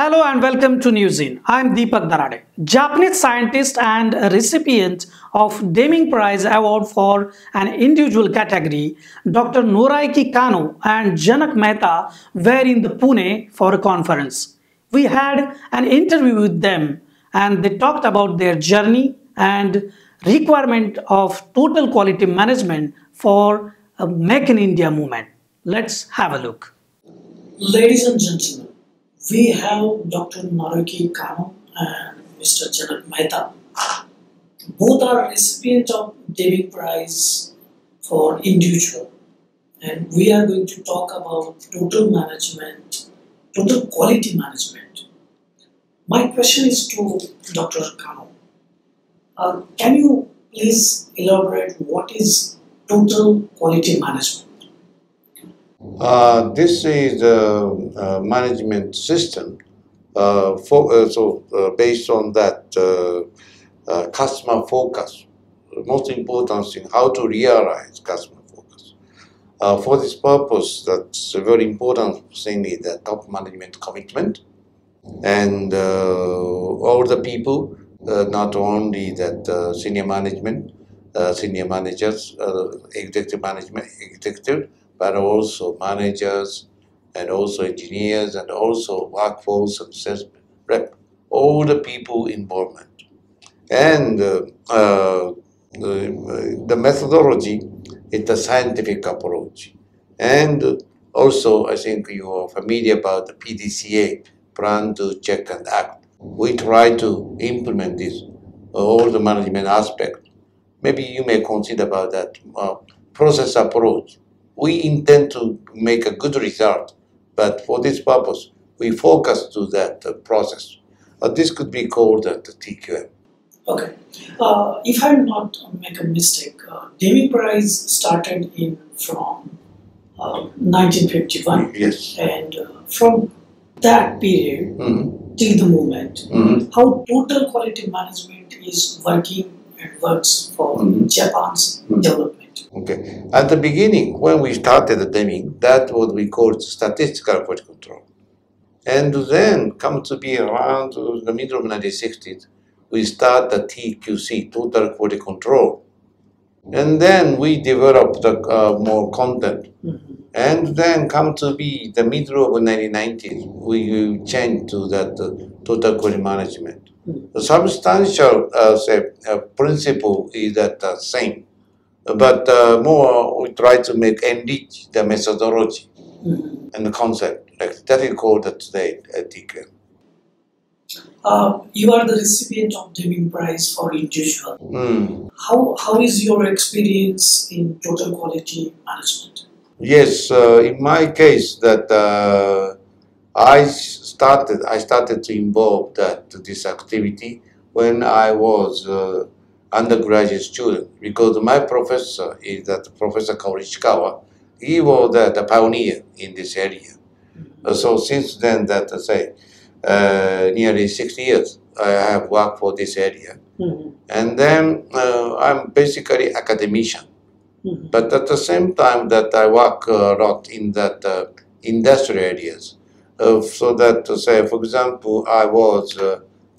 Hello and welcome to Newzine. I'm Deepak Darade, Japanese scientist and recipient of Deming Prize Award for an individual category. Dr. Noriaki Kano and Janak Mehta were in the Pune for a conference. We had an interview with them and they talked about their journey and requirement of total quality management for a Make in India movement. Let's have a look. Ladies and gentlemen, we have Dr. Noriaki Kano and Mr. Janak Mehta. Both are recipients of Deming Prize for individual. And we are going to talk about total management, total quality management. My question is to Dr. Kano. Uh, can you please elaborate what is total quality management? Uh, this is the uh, management system. Uh, for, uh, so uh, based on that uh, customer focus, the most important thing, how to realize customer focus. for this purpose, that's a very important thing is the top management commitment, and all the people, not only that senior management, senior managers, executive management, executive but also managers and also engineers and also workforce and sales rep, all the people involvement. And uh, uh, the, the methodology is the scientific approach. And also, I think you are familiar about the PDCA, plan to check and act. We try to implement this, all the management aspect. Maybe you may consider about that uh, process approach we intend to make a good result, but for this purpose, we focus to that uh, process. Uh, this could be called uh, the TQM. Okay. Uh, if I'm not make a mistake, uh, Deming Prize started in from 1951. Uh, yes. And from that period mm-hmm. till the moment, mm-hmm. how total quality management is working and works for mm-hmm. Japan's mm-hmm. development. Okay. At the beginning, when we started the Deming, that what we called statistical quality control. And then come to be around the middle of 1960s, we start the TQC, total quality control. And then we developed the, uh, more content. Mm-hmm. And then come to be the middle of 1990s, we change to that uh, total quality management. Mm-hmm. The substantial uh, say, uh, principle is that uh, same but uh, more we try to make enrich the methodology mm-hmm. and the concept. Like that is called today ethic. Uh, you are the recipient of Deming Prize for individual. Mm. How, how is your experience in total quality management? Yes, uh, in my case, that uh, I started I started to involve that this activity when I was uh, undergraduate student because my professor is that Professor Kaoru He was the, the pioneer in this area. Mm-hmm. So since then, that I say, uh, nearly 60 years, I have worked for this area. Mm-hmm. And then uh, I'm basically academician. Mm-hmm. But at the same time that I work a lot in that uh, industrial areas. Uh, so that, to say, for example, I was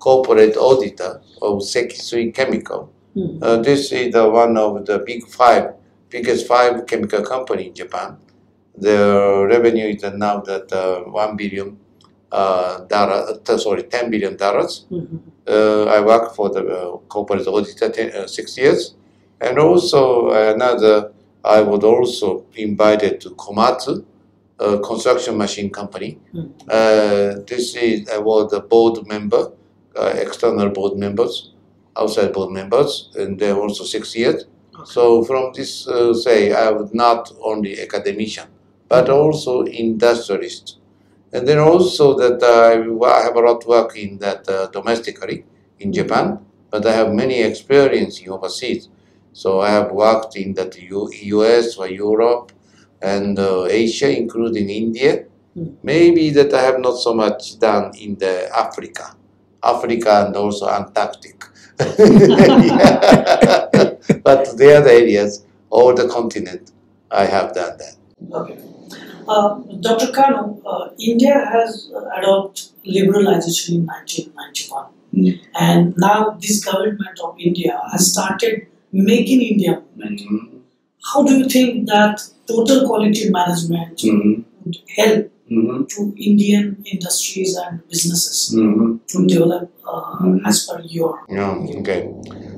corporate auditor of Sekisui Chemical. Mm. Uh, this is the one of the big five, biggest five chemical company in Japan. The revenue is now that uh, one billion uh, dollar, uh, sorry, ten billion dollars. Mm-hmm. Uh, I worked for the uh, corporate auditor ten, six years, and also another. I was also invited to Komatsu, a construction machine company. Mm. this is I was a board member, external board members outside board members, and they're also six years. Okay. So from this, uh, say, I am not only academician, but also industrialist. And then also that uh, I have a lot of work in that uh, domestically in Japan, but I have many experience in overseas. So I have worked in that U US or Europe and uh, Asia, including India. Mm. Maybe that I have not so much done in the Africa, Africa and also Antarctic. but the other areas, all the continent, I have done that. Okay. Uh, Dr. Kano, uh, India has adopted liberalization in 1991, Mm. and now this government of India has started Make in India movement. Mhm. How do you think that total quality management Mhm. would help Mhm. to Indian industries and businesses Mhm. to develop uh, Mhm. as per your? Yeah, okay.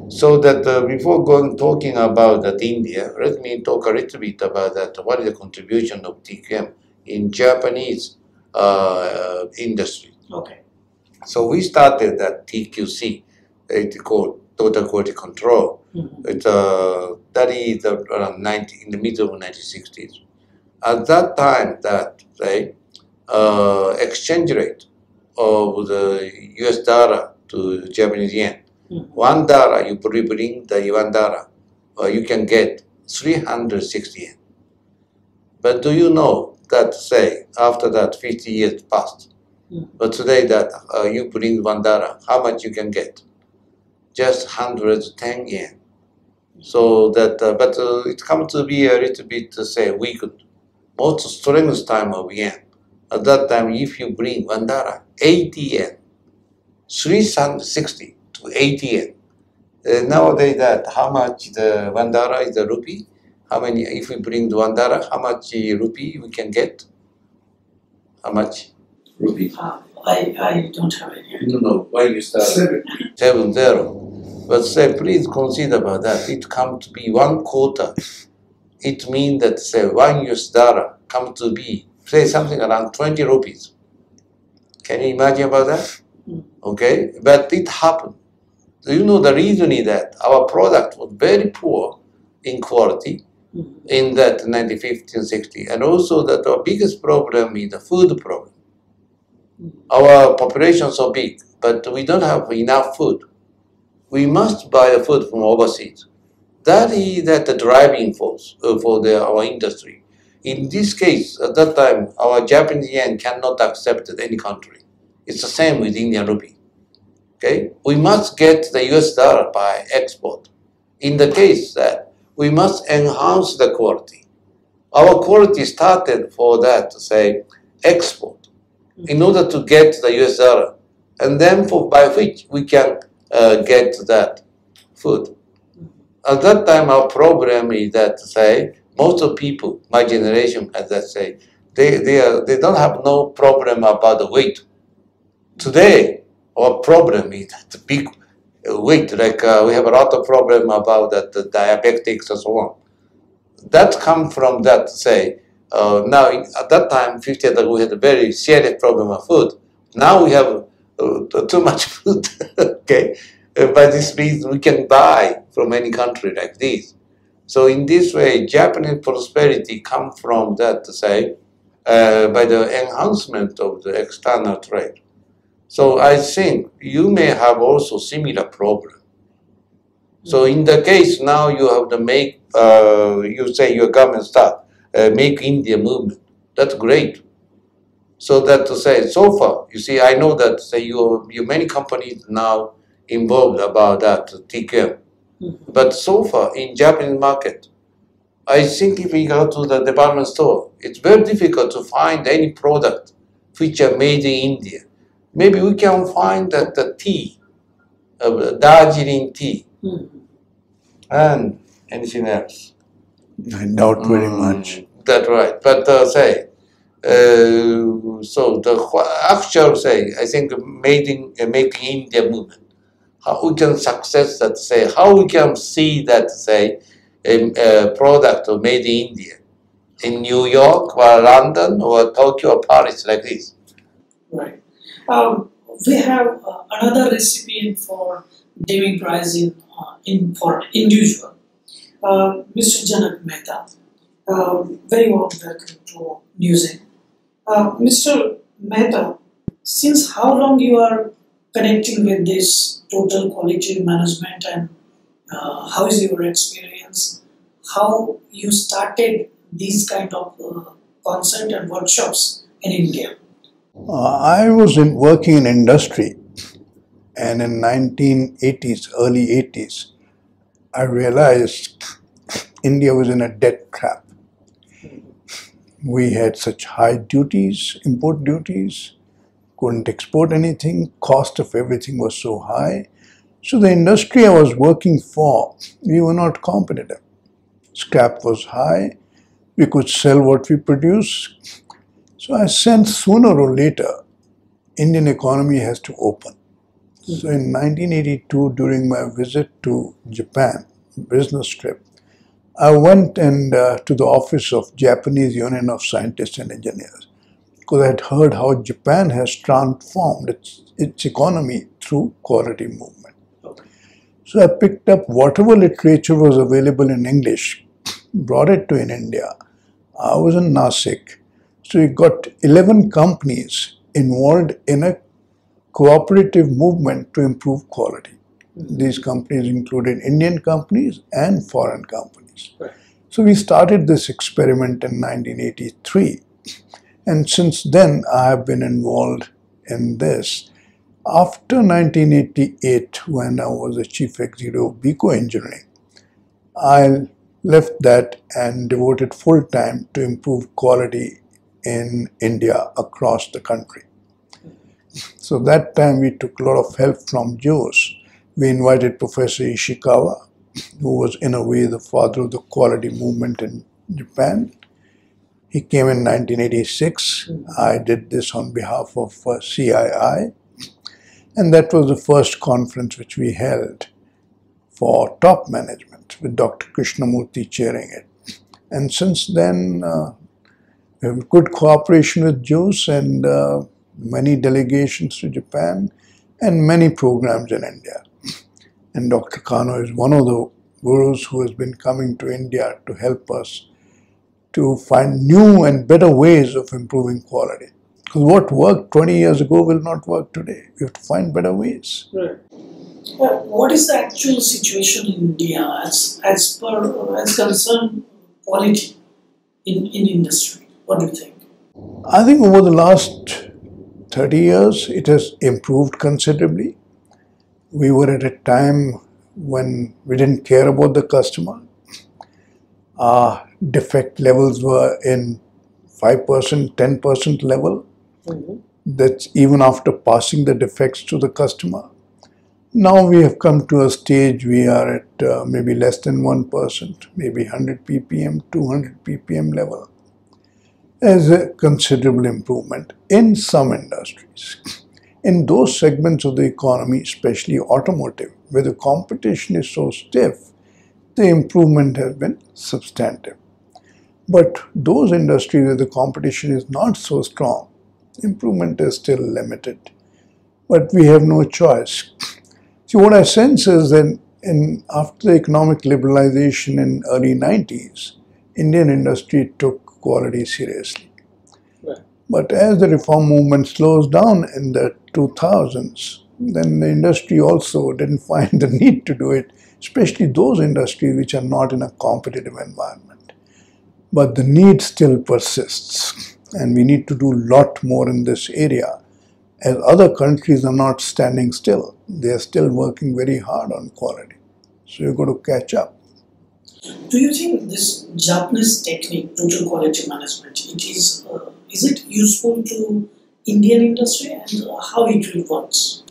So that uh, before going talking about that India, let me talk a little bit about that. What is the contribution of TQM in Japanese uh, industry? Okay. So we started that TQC, it's called Total Quality Control. Mhm. It's uh, that is uh, around 90 in the middle of 1960s. At that time, that say uh, exchange rate of the U.S. dollar to Japanese yen, Mhm. one dollar you bring the one dollar, uh, you can get 360 yen. But do you know that say after that 50 years passed, Mhm. but today that uh, you bring one dollar, how much you can get? Just 110 yen. So that, uh, but uh, it comes to be a little bit, uh, say, weakened. Most strength time of yen. At that time, if you bring one dollar, 80 yen, 360 to 80 yen. Uh, nowadays, that how much the one dollar is the rupee? How many? If we bring the one dollar, how much rupee we can get? How much? Rupee. Uh, I, I don't have any. No, no. Why you start? seven zero. But say, please consider about that. It come to be one quarter. It means that say one US dollar come to be say something around twenty rupees. Can you imagine about that? Mm. Okay, but it happened. Do you know the reason is that our product was very poor in quality Mhm. in that 1950 and 60, and also that our biggest problem is the food problem. Our population so big, but we don't have enough food. We must buy the food from overseas. That is that the driving force uh, for the, our industry. In this case, at that time, our Japanese yen cannot accept any country. It's the same with Indian rupee. Okay, we must get the U.S. dollar by export. In the case that we must enhance the quality. Our quality started for that, to say, export, in order to get the U.S. dollar, and then for by which we can uh, get that food. At that time, our problem is that say most of people, my generation, as I say, they they are, they don't have no problem about the weight. Today, our problem is the big weight. Like uh, we have a lot of problem about that the diabetics and so on. That come from that say. Uh, now at that time, 50 years ago, we had a very serious problem of food. Now we have uh, too much food. okay, by this means we can buy from any country like this. So in this way, Japanese prosperity come from that, say, uh, by the enhancement of the external trade. So I think you may have also similar problem. So in the case now you have to make, uh, you say your government start, uh, make India movement. That's great. So that to say, so far, you see, I know that say you, you many companies now involved about that TQM. Mhm. But so far in Japanese market, I think if we go to the department store, it's very difficult to find any product which are made in India. Maybe we can find that the tea, uh, Darjeeling tea, Mhm. and anything else. I doubt very Mm, much. That's right. But uh, say, uh, so the actual say, I think made in uh, making India movement. How we can success that say, how we can see that say, a, a product made in India, in New York or London or Tokyo or Paris like this. Right. Um, we have uh, another recipient for Deming Prize in, uh, in for individual, uh, Mr. Janak Mehta. Uh, very warm welcome to Newsend. Uh, Mr. Mehta, since how long you are connecting with this total quality management and uh, how is your experience? How you started these kind of uh, concert and workshops in India? Uh, I was in, working in industry, and in 1980s, early 80s, I realized India was in a debt trap. we had such high duties, import duties, couldn't export anything, cost of everything was so high. So the industry I was working for, we were not competitive. Scrap was high, we could sell what we produce. So I sensed sooner or later, Indian economy has to open. So in 1982, during my visit to Japan, business trip, I went and uh, to the office of Japanese Union of Scientists and Engineers because I had heard how Japan has transformed its, its economy through quality movement. Okay. So I picked up whatever literature was available in English, brought it to in India. I was in Nasik. So we got 11 companies involved in a cooperative movement to improve quality. Mm-hmm. These companies included Indian companies and foreign companies. Right. So we started this experiment in 1983. And since then, I have been involved in this. After 1988, when I was the chief executive of Mico Engineering, I left that and devoted full time to improve quality in India across the country. So that time we took a lot of help from JUSE. We invited Professor Ishikawa, who was in a way the father of the quality movement in Japan. He came in 1986. I did this on behalf of uh, CII. And that was the first conference which we held for top management with Dr. Krishnamurti chairing it. And since then, uh, we have good cooperation with JUSE and uh, many delegations to Japan and many programs in India. And Dr. Kano is one of the gurus who has been coming to India to help us to find new and better ways of improving quality. Because what worked 20 years ago will not work today. We have to find better ways. Right. Uh, what is the actual situation in India as as per as concerned quality in, in industry? What do you think? I think over the last 30 years, it has improved considerably. We were at a time when we didn't care about the customer. Our defect levels were in 5%, 10% level. Mm-hmm. That's even after passing the defects to the customer. Now we have come to a stage we are at uh, maybe less than 1%, maybe 100 ppm, 200 ppm level as a considerable improvement in some industries. In those segments of the economy, especially automotive, where the competition is so stiff, the improvement has been substantive. But those industries where the competition is not so strong, improvement is still limited. But we have no choice. See, what I sense is that in, after the economic liberalization in early 90s, Indian industry took quality seriously. Right. But as the reform movement slows down in the 2000s, then the industry also didn't find the need to do it, especially those industries which are not in a competitive environment. But the need still persists, and we need to do a lot more in this area as other countries are not standing still. They are still working very hard on quality. So you've got to catch up. Do you think this Japanese technique, total quality management, it is uh, is it useful to Indian industry and how it will works?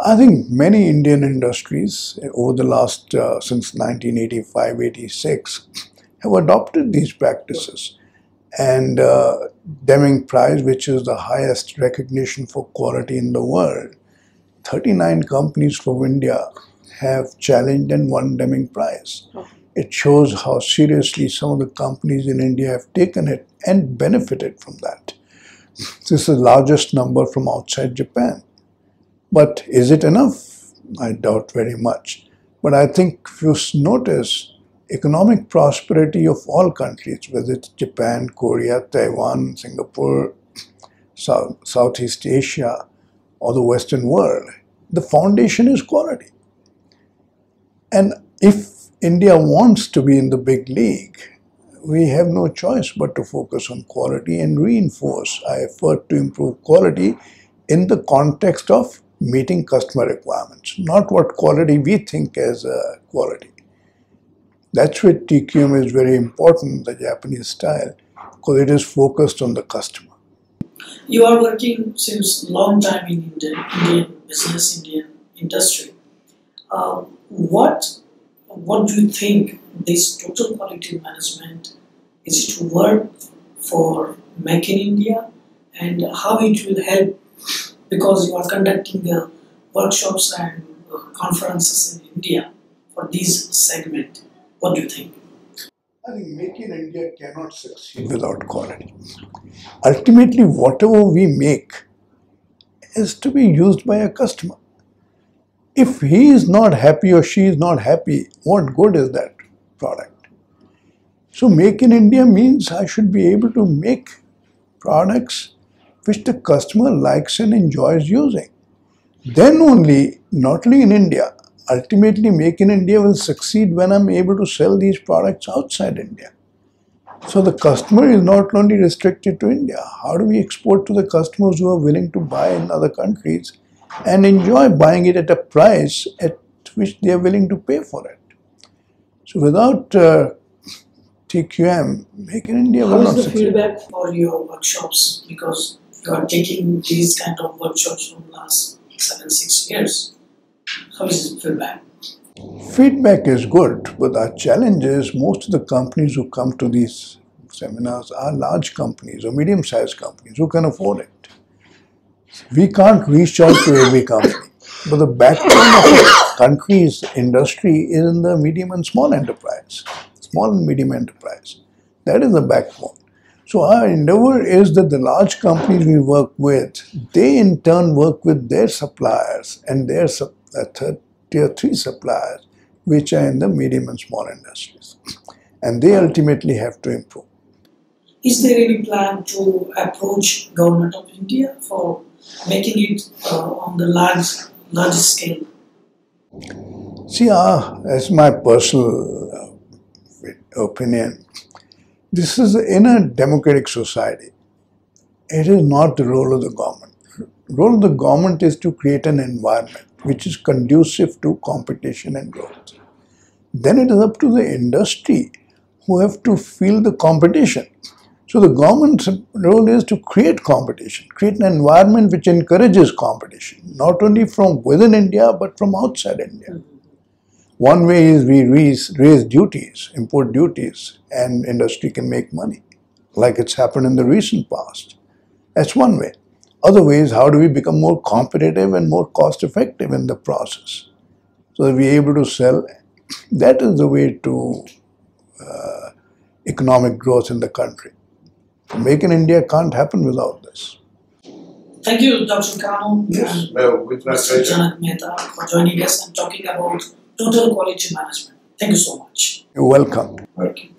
I think many Indian industries over the last, uh, since 1985 86, have adopted these practices. And uh, Deming Prize, which is the highest recognition for quality in the world, 39 companies from India have challenged and won Deming Prize. It shows how seriously some of the companies in India have taken it and benefited from that. This is the largest number from outside Japan. But is it enough? I doubt very much. But I think if you notice, economic prosperity of all countries, whether it's Japan, Korea, Taiwan, Singapore, South, Southeast Asia, or the Western world, the foundation is quality. And if India wants to be in the big league, we have no choice but to focus on quality and reinforce our effort to improve quality in the context of meeting customer requirements, not what quality we think as uh, quality. That's where TQM is very important, the Japanese style. because it is focused on the customer. You are working since long time in Indian, Indian business, Indian industry. Uh, what what do you think this total quality management is to work for Make in India and how it will help because you are conducting the workshops and conferences in India for this segment. What do you think? I think Make in India cannot succeed without quality. Ultimately, whatever we make is to be used by a customer. If he is not happy or she is not happy, what good is that product? So, Make in India means I should be able to make products which the customer likes and enjoys using. Then only, not only in India, ultimately Make in India will succeed when I'm able to sell these products outside India. So the customer is not only restricted to India. How do we export to the customers who are willing to buy in other countries and enjoy buying it at a price at which they are willing to pay for it? So without uh, TQM, Make in India How will is not the feedback for your workshops? Because you are taking these kind of workshops from last seven, six years. How is the feedback? Feedback is good, but our challenge is most of the companies who come to these seminars are large companies or medium sized companies who can afford it. We can't reach out to every company, but the backbone of a country's industry is in the medium and small enterprise, small and medium enterprise. That is the backbone. So our endeavor is that the large companies we work with, they in turn work with their suppliers and their sup- uh, third, tier three suppliers, which are in the medium and small industries, and they ultimately have to improve. Is there any plan to approach government of India for making it uh, on the large large scale? See, uh, as my personal uh, opinion, this is in a democratic society. It is not the role of the government. The role of the government is to create an environment which is conducive to competition and growth. Then it is up to the industry who have to feel the competition. So the government's role is to create competition, create an environment which encourages competition, not only from within India but from outside India. One way is we raise, raise duties, import duties, and industry can make money, like it's happened in the recent past. That's one way. Other ways, how do we become more competitive and more cost effective in the process so that we're able to sell? That is the way to uh, economic growth in the country. Make in India can't happen without this. Thank you, Dr. Kano Yes, well, with my Mr. pleasure. Janak Mehta for joining us and talking about total quality management. Thank you so much. You're welcome. Okay.